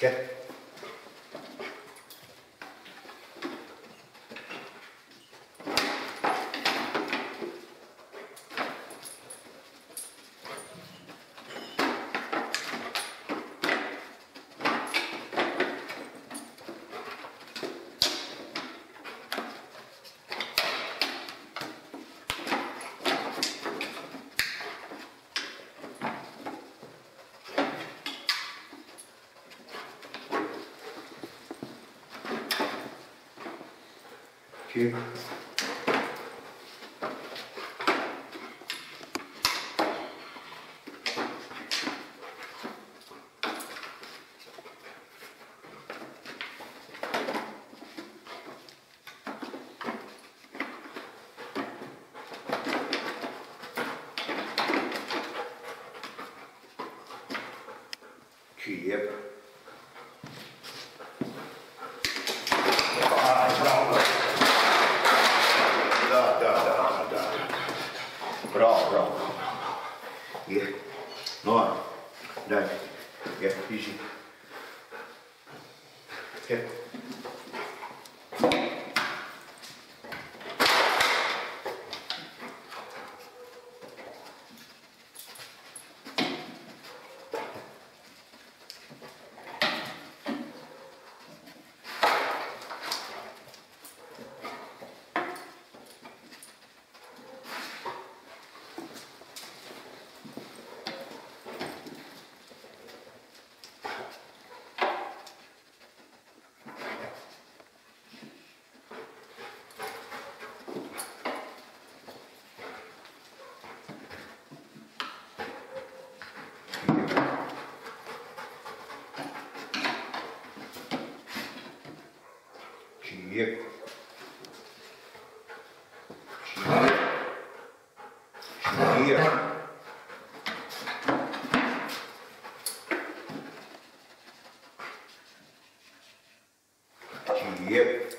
Gell? cube. Cube. roll, roll, roll, roll. Yeah. Norm. Done. Yeah. Easy. Yeah. Чек. Чек. Чек. Чек.